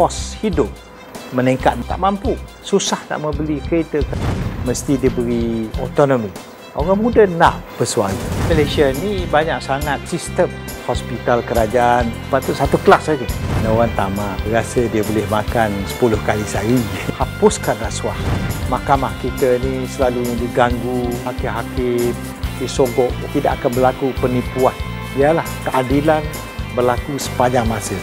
kos hidup meningkat tak mampu. Susah nak membeli kereta. Mesti diberi autonomi. Orang muda nak bersuara. Malaysia ni banyak sangat sistem hospital kerajaan. Lepas tu satu kelas saja. Orang tamak rasa dia boleh makan 10 kali sehari. Hapuskan rasuah. Mahkamah kita ni selalu diganggu hakim-hakim. Disogok tidak akan berlaku penipuan. Ialah keadilan berlaku sepanjang masa.